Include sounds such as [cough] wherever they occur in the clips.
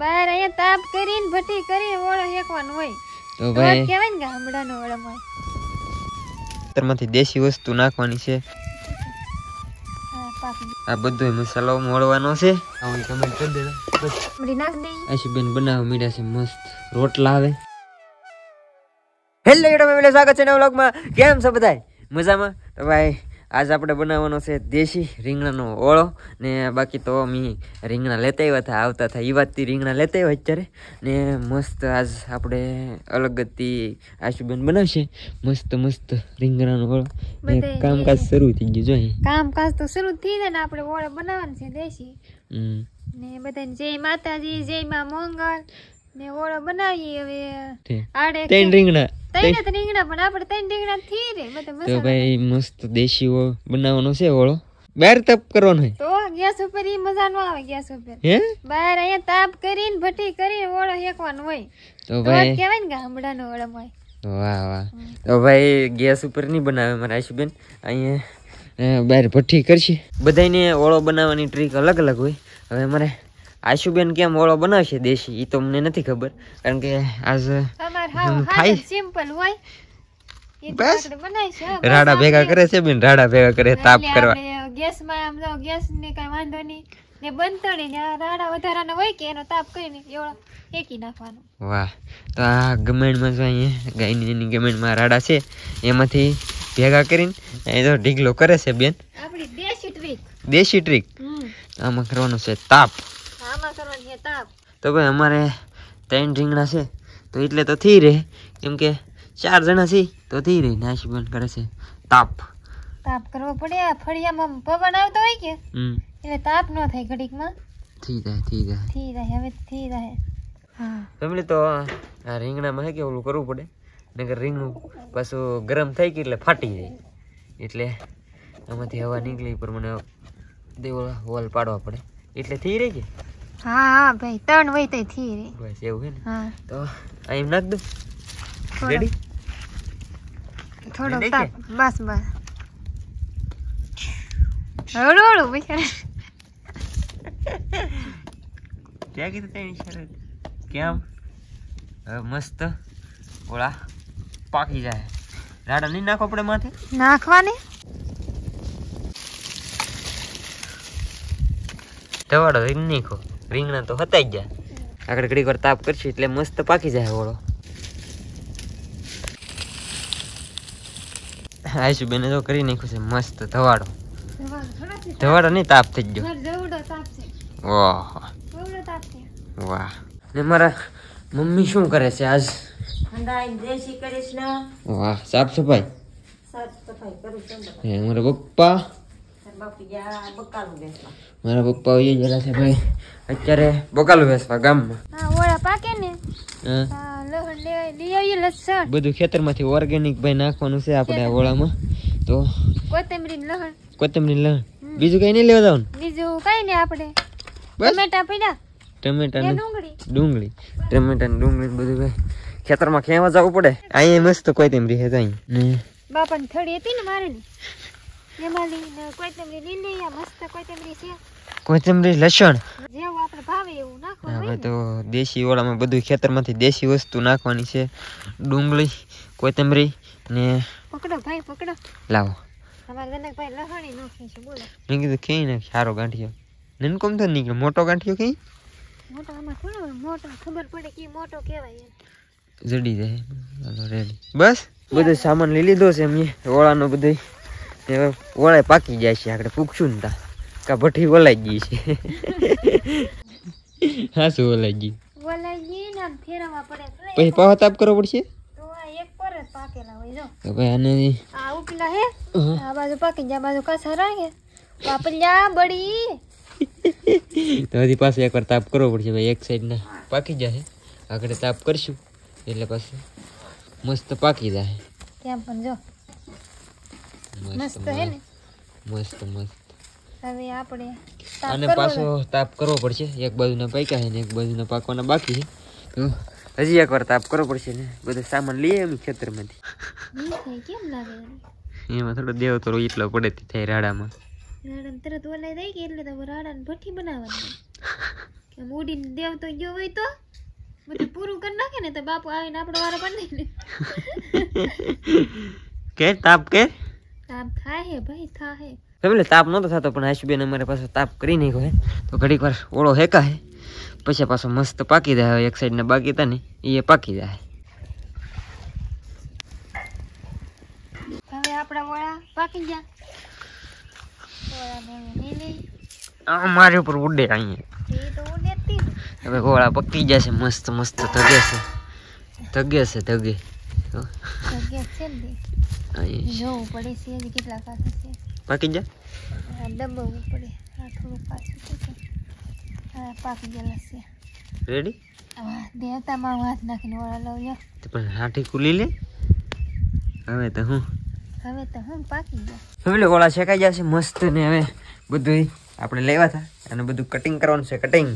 બહાર અહીંયા તાપ કરીને ભઠ્ઠી કરી ઓળો હેકવાનું હોય. તો ભાઈ કહેવાય ને હમણાંનો ઓળમ. હોય દેશી વસ્તુ નાખવાની છે. આ બધો મસાલો મોળવાનો છે. આવું કમેન્ટ કરી દેજો બસ. મરી નાખ દઈ આશુબેન બનાવવા મીડા છે મસ્ત રોટલા આવે. હેલો એડો મેલે સ્વાગત છે નવા વ્લોગમાં. કેમ છો બધાય? મજામાં? તો ભાઈ આજ આપણે બનાવવાનો છે દેશી રીંગણાનો ઓળો. ને બાકી તો મી રીંગણા લેતા આવ્યા હતા આવતા હતા. એ વાતથી રીંગણા લેતા આવ્યા અત્યારે. ને મસ્ત આજ આપણે અલગ ગતિ આશુબેન બનાવશે. મસ્ત મસ્ત રીંગણાનો ઓળો. ને કામકાજ શરૂ થઈ ગયું જોઈએ કામકાજ તો શરૂ થઈ જાય ને આપણે ઓળો બનાવવાનો છે દેશી. ને બધાને જય માતાજી જય માં મંગળ. ને ઓળો બનાવીએ હવે. આડે ત્રણ રીંગણા. ત્રણ રીંગણા પણ આપણે ત્રણ રીંગણા થી રે બધા તો ભાઈ મસ્ત દેશી બનાવવાનો છે ઓળો બહાર તપ કરવાનો તો ગેસ ઉપર ઈ મજા નો આવે ગેસ ઉપર. હે? બહાર અહીંયા તાપ કરીને ભઠ્ઠી કરીને ઓળો હેકવાનો હોય. તો ભાઈ કહેવાય ને ગામડાનો ઓળો હોય. વાહ વાહ. તો ભાઈ ગેસ ઉપર નહીં બનાવે મારા આશુબેન અહીંયા બહાર ભઠ્ઠી કરશે. બધાને ઓળો બનાવવાની ટ્રીક અલગ અલગ હોય. હવે મારે આશુબેન કેમ ઓળો બનાવશે દેશી એ તો મને નથી ખબર કારણ કે આજ અમાર હાવ હમ, હાવ થાય. સિમ્પલ હોય એક બસ. આપણે બનાવીશું હા, બસ રાડા ભેગા આપણે- કરે છે બેન રાડા ભેગા કરે તાપ એટલે કરવા આપણે ગેસમાં આમ જો ગેસ ને કઈ વાંધો નહીં ને બંધણી ને આ રાડા વધારાના હોય કે એનો તાપ કરીને એવડો એકી નાખવાનો વાહ તો આ ગમેણમાં જો અહીંયા ગાયની જેની ગમેણમાં રાડા છે એમાંથી ભેગા કરીને અહીં તો ઢીગલો કરે છે બેન આપણી દેશી ટ્રીક દેશી ટ્રીક હમ આમાં કરવાનું છે તાપ તો ભાઈ અમારે ત્રણ રીંગણા છે. તો એટલે તો થઈ રહે. કેમ કે ચાર જણા છે તો થઈ રહે. નાશીબન કરે છે. તાપ. તાપ કરવો પડે. ફળિયામાં પવન આવતો હોય કે? એટલે તાપ ન થાય ઘડીકમાં. થઈ જાય થઈ જાય. થઈ જાય હવે થઈ જાય. હા. ફેમિલી તો આ રીંગણામાં હે કે ઓલું કરવું પડે? નગર રીંગણું પાછું ગરમ થઈ ગયું એટલે ફાટી જાય. એટલે આમાંથી હવા નીકળી પર મને દેવો હોલ પાડવા પડે. એટલે થઈ રહી કે? હા હા ભાઈ ત્રણ વય તો થી રે બસ એવું છે ને? હા. તો અહીં નાખ દો. રેડી થોડો તાપ. બસ બસ. હળું હળું બિચારા. ક્યાં કીધું તેની શરત કેમ? મસ્ત ઓળા પાકી જાય. રાડા નહીં નાખો પડે માથે? નાખવાની? ધવાડો એમ નાખો રીંગણા તો હતા જ. ગયા આગળ ઘડી વાર તાપ કરશું એટલે મસ્ત પાકી જાય ઓળો. આયશું બેને જો કરી નાખ્યું છે મસ્ત ધવાડો. ધવાડો નહીં તાપ થઈ ગયો. વાહ વાહ. ને મારા મમ્મી શું કરે છે આજ? વાહ સાફ સફાઈ? મારા પપ્પા? મારા પપ્પા જરા છે ભાઈ. અત્યારે બકાલું વેસવા ગામમાં. હા હા. હા લહણ બધું ખેતરમાંથી ઓર્ગેનિક ભાઈ નાખવાનું છે આપણે ઓળામાં. તો કોથમરી લહણ કોથમરી લણ બીજું કઈ નહીં લેવા જવાનું? બીજું કઈ નહીં આપણે. ટમેટા પીડા ટમેટા ડુંગળી. ડુંગળી. ટમેટા ને ડુંગળી બધું ભાઈ. ખેતરમાં ખેવા જવું પડે. અહીંયા મસ્ત કોથમરી છે જાય ને બાપાની થડી હતી ને મારેલી એમાં કોથમરી લીલી મસ્ત કોથમરી છે. કોથમરી લસણ. હવે તો દેશી ઓળામાં બધું ખેતરમાંથી દેશી વસ્તુ નાખવાની છે. ડુંગળી કોથમરી ને પકડો ભાઈ પકડો. લાવો. મેં કીધું કઈ નાખ સારો ગાંઠિયો. નનકોમ તો નીકળે મોટો ગાંઠિયો ખેઈ મોટો આમાં થોડો હોય, મોટો ખબર પડે કે ઈ મોટો કહેવાય એમ. જડી જાય. બસ? બધો સામાન લઈ લીધો છે મેં ઓળાનો બધો ઓળા પાકી જાય છે આપણે પૂછશું ને તા. કા ભઠ્ઠી ઓલાઈ ગઈ છે. હા શું ઓલાઈ ગઈ. ઓલાઈ ગઈ ને આમ ફેરવવા પડે પછી પાવા તાપ કરવો પડશે? તો આ એક પર જ પાકેલા હોય જો. તો ભાઈ આને આ ઉપલા હે હા. આ બાજુ પાકી જાય આ બાજુ કાસા રાખે પાપલિયા બળી. તો હજી પાસે એકવાર તાપ કરવો પડશે ભાઈ એક સાઈડ ના. પાકી જાય આગળ તાપ કરશું. એટલે પાછું મસ્ત પાકી જાય ત્યાં પણ જો. મસ્ત મસ્ત હે ને. મસ્ત મસ્ત. હવે આપણે અને પાછો તાપ કરવો પડશે. એક બાજુના પાક્યા છે ને એક બાજુના પાકવાના બાકી છે. હજી એકવાર તાપ કરવો પડશે ને. બધો સામાન લઈએ એમ ખેતરમાંથી. કેમ લાગે? એમાં થોડો દેવ તો એટલો પડે થાય રાડામાં. રાડાને તરત ઓલાઈ દઈ કે એટલે તો રાડાને ભઠ્ઠી બનાવવાની. કે ઉડીને દેવ તો ગયો હોય તો બધું પૂરું કરી નાખે ને તો બાપુ આવીને આપણો વારો કરી દે [laughs] કે તાપ કે? તાપ થાય હે ભાઈ થાય. ફેમિલી તાપ નહોતો થતો પણ આશુબેન અમારે પાછો તાપ કરી નાખ્યો હે. તો ઘડીક વાર ઓળો હેકા હે. પછી પાછો મસ્ત પાકી જાય એક સાઈડ ને બાકી હતા ને એ પાકી જાય. હવે આપણા પાકી ગયા. મારી ઉપર ઉડે અહીંયા. હવે ગોળા પકી જશે મસ્ત મસ્ત ધગે છે. ધગે છે ધગે. તો તો છે ને જોવું પડે છે કેટલા છે. પાકી જા દબાવવું પડે આ થોડું પાકી ગયા રેડી દેવતામાં હાથ નાખીને વડા લઉં પણ હાથી ખુલી લે હવે તો હું હવે તો હું પાકી ગયા ફેમિલી ઓળા શેકાઈ જશે મસ્ત ને હવે બધું આપણે લેવા હતા અને બધું કટિંગ કરવાનું છે કટિંગ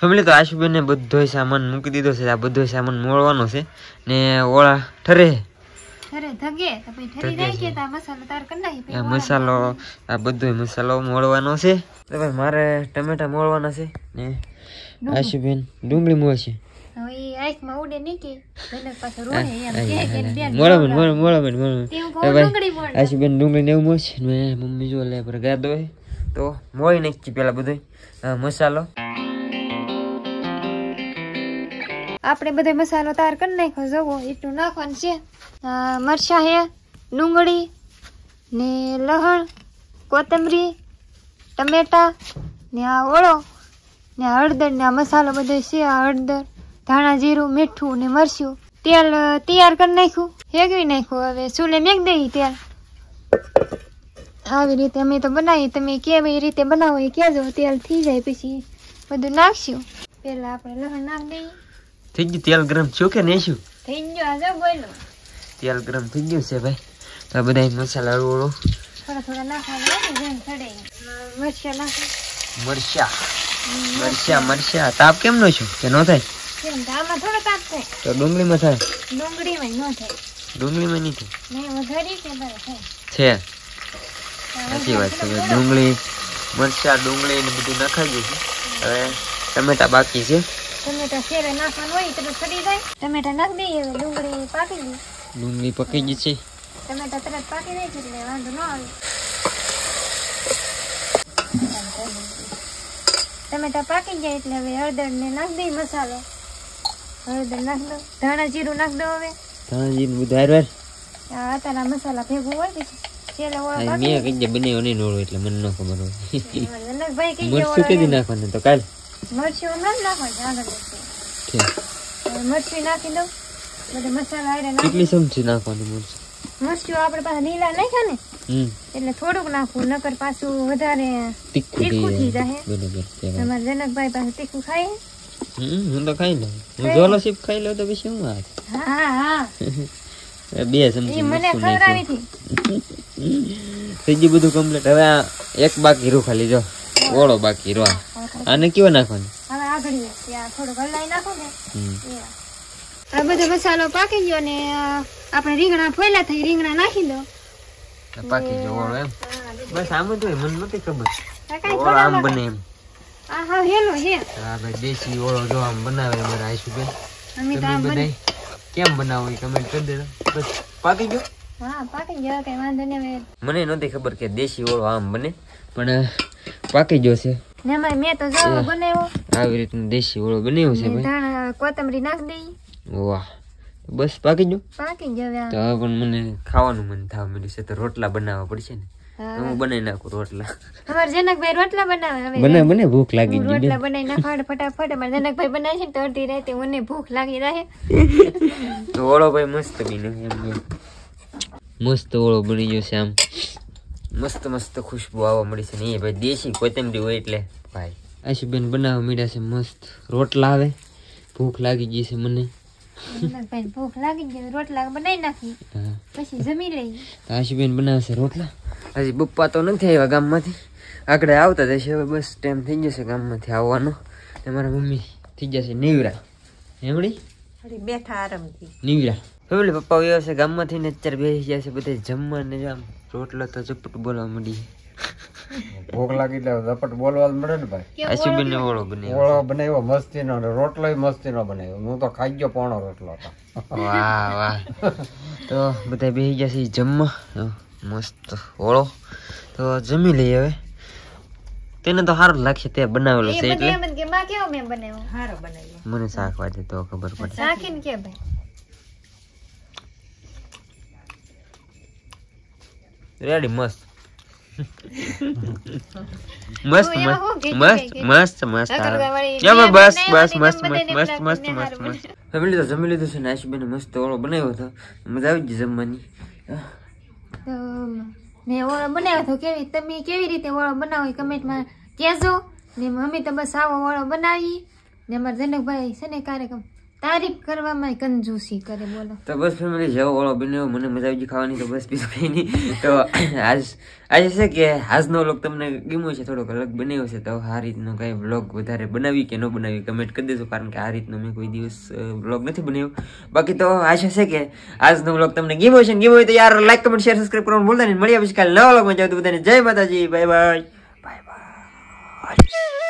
ફેમિલી તો આશુબેને બધો સામાન મૂકી દીધો છે આ બધો સામાન મોળવાનો છે ને ઓળા ઠરે મસાલો આ બધો મસાલો મોળવાનો છે. તો ભાઈ મારે ટમેટા મોળવાના છે ને આશુબેન ડુંગળી મોળશે. આશુબેન ડુંગળી ને એવું મળશે મમ્મી જો લે ગાદો તો મોળી નાખી પેલા બધું મસાલો. આપણે બધો મસાલો તાર કરી નાખ્યો. જવો એટલું નાખવાનું છે. મરચાં હે, ડુંગળી ને લહણ, કોથમરી, ટમેટા ને આ ઓળો ને હળદર ને આ મસાલો બધો છે. આ હળદર, ધાણા, જીરું, મીઠું ને મરચું. તેલ તૈયાર કરી નાખ્યું. હેગવી નાખ્યું. હવે ચૂલે મેક દઈ તેલ. આવી રીતે અમે તો બનાવીએ. તમે કેવી રીતે બનાવો એ કહેજો. તેલ થઈ જાય પછી બધું નાખશું. પહેલાં આપણે લહણ નાખી દઈએ. થઈ ગયું તેલ ગરમ થયું કે નહીં શું થઈ ગયો આજે બોલો તેલ ગરમ થઈ ગયું છે ભાઈ તો આ બધા મસાલા ઓળો થોડા થોડા નાખવાના જેમ સડે મરચાં નાખો મરચા મરચા મરચા તાપ કેમ નો છું કે નો થાય કેમ તો થોડો તાપ થાય તો ડુંગળીમાં થાય ડુંગળીમાં ન થાય ડુંગળીમાં નહીં થાય નહીં વધારી કે બરાબર થાય છે સાચી વાત છે ડુંગળી મરચા ડુંગળી ને બધું નખાઈ ગયું છે હવે ટમેટા બાકી છે ટમેટા શેરે નાખવાનું હોય તો સડી જાય. ટમેટા નાખી દઈએ હવે ડુંગળી પાકી ગઈ. ડુંગળી પકી ગઈ છે. ટમેટા તરત પાકી જાય છે એટલે વાંધો ન આવે. ટમેટા પાકી જાય એટલે હવે હળદર ને નાખી દઈ મસાલો. હળદર નાખ દો ધાણા જીરું નાખ દો હવે. ધાણા જીરું બધું હા અત્યારે મસાલા ભેગું હોય પાકી મેં કઈ બનાવ્યો નહીં નોળો એટલે મને ન ખબર હોય. ભાઈ કઈ મરચું નાખવાનું તો કાલ. મરચું હમણાં નાખવાનું આગળ. મરચું નાખી દઉં. બધા મસાલા નાખી કેટલી ચમચી નાખવાની મરચું? મરચું આપણે પાસે લીલા નાખ્યા ને એટલે થોડુંક નાખવું નકર પાછું વધારે તીખું થઈ જાય. તમારા જનકભાઈ પાસે તીખું ખાય હું તો ખાઈ લઉં. હું જોલો સીપ ખાઈ લઉં તો પછી શું વાત હા હા. બે ચમચી મને ખવડાવી હતી. [laughs] થઈ ગયું બધું કમ્પ્લીટ હવે એક બાકી રૂ ખાલી જો. ઓળો બાકી રો આને કેવો નાખવાનું? હવે આગળ થોડુંક હલાઈ નાખો ને આ બધો મસાલો પાકી ગયો ને આપણે રીંગણા ફોયલા થઈ રીંગણા નાખી દો. પાકી જો એમ. બસ આમ જ હોય મને નથી ખબર. આમ બને એમ. આ હા હેલો હે. હા ભાઈ દેશી ઓળો જો આમ બનાવે અમારા આઈશુબેન અમે તો આમ બને કેમ બનાવો એ કમેન્ટ કરી દેજો. બસ પાકી ગયો? હા પાકી ગયો કઈ વાંધો નહીં મને નહોતી ખબર કે દેશી ઓળો આમ બને પણ પાકી ગયો છે. ને મેં તો જો બનાવ્યો. આવી રીતનું દેશી ઓળો બનાવ્યો છે ભાઈ. કોથમરી નાખી દઈ. વાહ. બસ પાકી ગયો? પાકી ગયો તો હવે પણ મને ખાવાનું મન થવા મળ્યું છે તો રોટલા બનાવવા પડશે ને. હું. બનાવી નાખું રોટલા. અમારા જનકભાઈ રોટલા બનાવે હવે. બને બને ભૂખ લાગી ગઈ રોટલા બનાવી નાખવાડે ફટાફટ. અમારે જનકભાઈ બનાવે છે તો અડધી રાતે મને ભૂખ લાગી રહે. તો ઓળો ભાઈ મસ્ત બી એમ મસ્ત ઓળો બની ગયો છે આમ. મસ્ત મસ્ત ખુશ્બુ આવવા મળી છે ને એ ભાઈ દેશી કોથમરી હોય એટલે. ભાઈ આશુબેન બનાવવા મળ્યા છે મસ્ત. રોટલા આવે ભૂખ લાગી ગઈ છે મને. ભૂખ લાગી ગઈ રોટલા બનાવી નાખી. પછી જમી લઈ. આશુબેન રોટલા? હજી પપ્પા તો નથી આવ્યા ગામમાંથી. આગળ આવતા જશે હવે બસ ટાઈમ થઈ જશે ગામમાંથી આવવાનો. ને મારા મમ્મી થઈ જશે નીવરા હેમડી? બેઠા આરામથી. નીવરા ફેમિલી પપ્પા આવ્યા ગામમાંથી ને અત્યારે બેસી જશે બધા જમવા ને આમ રોટલો તો ચપટ બોલવા મળી ભૂખ લાગી એટલે ઝપટ બોલવા મળે ને ભાઈ? આશુબેન ઓળો બનાવ્યો ઓળો બનાવ્યો મસ્તી નો રોટલો મસ્તી નો બનાવ્યો હું તો ખાઈ ગયો પોણો રોટલો હતો વાહ વાહ. તો બધા બેસી ગયા છે જમવા. મસ્ત ઓળો. તો જમી લઈએ હવે. તેને તો સારું લાગશે તે બનાવેલો છે એટલે. એમ જ કે માં કેવો મેં બનાવ્યો? હારો બનાવ્યો. મને શાક વાજે તો ખબર પડે. શાકીને કે ભાઈ? [laughs] રેડી મસ્ત મસ્ત મસ્ત મસ્ત મસ્ત બસ બનાવ્યો બસ મસ્ત મસ્ત મસ્ત મસ્ત મસ્ત. જમી તો જમી લીધો છે નાશીબેન મસ્ત ઓળો બનાવ્યો હતો. મજા આવી ગઈ જમવાની. મેં ઓળો બનાવ્યો હતો. કેવી તમે કેવી રીતે ઓળો બનાવો એ કમેન્ટમાં કહેજો. ને મમ્મી તો બસ આવો ઓળો બનાવી. ને અમારા જનકભાઈ છે ને કાર્યક્રમ તારીફ કરવામાં કંજૂસી કરે, બોલો. તો બસ ફેમિલી જેવો ઓળો બન્યો, મને મજા આવી ખાવાની, તો બસ બીજું કંઈ નહીં તો આજ, આજે છે કે આજનો વ્લોગ તમને ગમ્યો છે? થોડોક અલગ બનાવ્યો છે તો આ રીતનો કઈ વ્લોગ વધારે બનાવી કે ન બનાવી કમેન્ટ કરી દેજો, કારણ કે આ રીતનો મેં કોઈ દિવસ વ્લોગ નથી બનાવ્યો. બાકી તો આશા છે કે આજનો વ્લોગ તમને ગમ્યો છે ગમ્યો હોય તો યાર લાઈક કમેન્ટ શેર સબસ્ક્રાઈબ કરવાનું ભૂલતા નહીં. મળ્યા પછી કાલે નવા વ્લોગમાં જાવ તો બધાને જય માતાજી. Bye bye bye bye